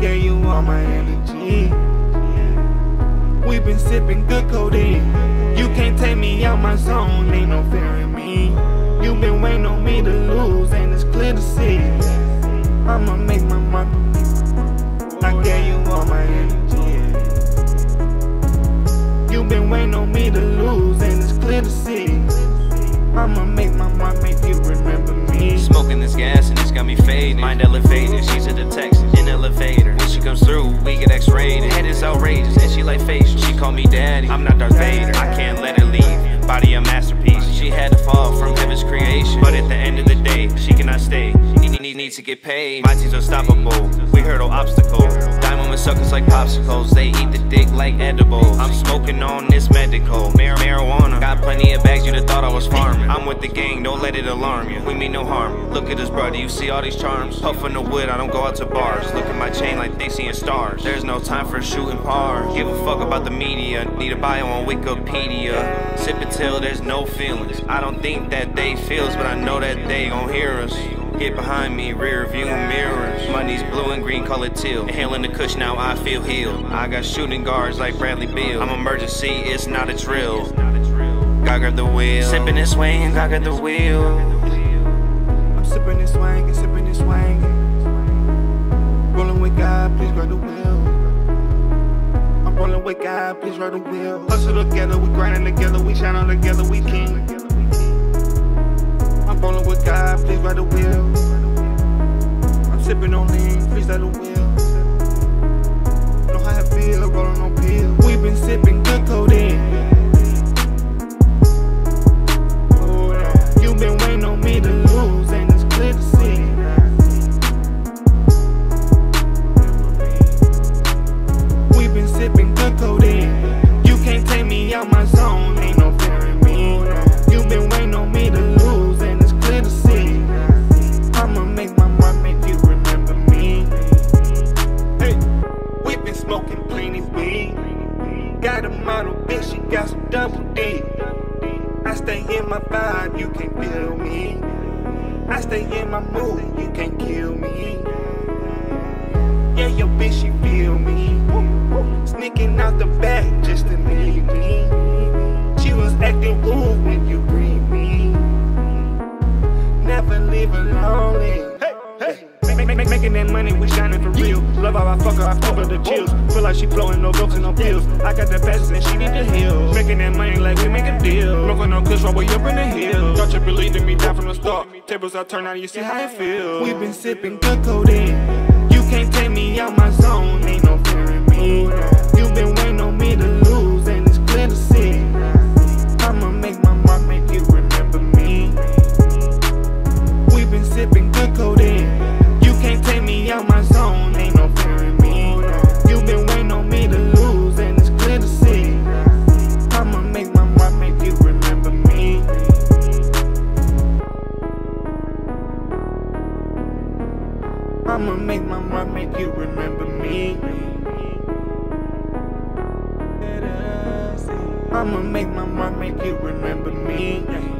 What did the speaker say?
Yeah, you are my energy. We've been sipping good codeine. You can't take me out my zone, ain't no fear in me. you been waiting on me to lose, and it's clear to see. I'ma make my mark. I gave you all my energy. you been waiting on me to lose, and it's she like facial. She call me daddy, I'm not Darth Vader. I can't let her leave. Body a masterpiece. She had to fall from heaven's creation, but at the end of the day, she cannot stay. Need, need to get paid. My team's unstoppable. We hurdle obstacles. With suckers like popsicles. They eat the dick like edibles. I'm smoking on this medical. Mar marijuana. Got plenty of bags. You'd have thought I was farming. I'm with the gang. Don't let it alarm you. We mean no harm. Look at us, brother. You see all these charms? Puffin' the wood. I don't go out to bars. Look at my chain like they seeing stars. There's no time for shooting par. Give a fuck about the media. Need a bio on Wikipedia. Sip it till there's no feelings. I don't think that they feels, but I know that they gon' hear us. Get behind me, rear view mirrors. Money's blue and green, call it teal. Inhaling the kush, now I feel healed. I got shooting guards like Bradley Beal. I'm emergency, it's not a drill. God grab the wheel. Sipping this and God grab the wheel. I'm sipping and sipping this swang. Rolling with God, please grab the wheel. I'm rolling with God, please grab the wheel. Hustle together, we grinding together, we shining together, Got a model bitch, she got some double D. I stay in my vibe, you can't feel me. I stay in my mood, you can't kill me. Yeah, your bitch, she feel me. Sneaking out the back just to leave me. She was acting rude Make, making that money, we shining for real. Love how I fuck her, I fuck her the chills. Feel like she blowing no drugs and no pills. I got the passion and she need the heal. Making that money like we make a deal. Smoking on kush while we up in the hill. Thought you believed in me down from the start. Tables I turn out, you see how it feels. We've been sipping good codeine. You can't take me I'ma make my mark, make you remember me. I'ma make my mark, make you remember me.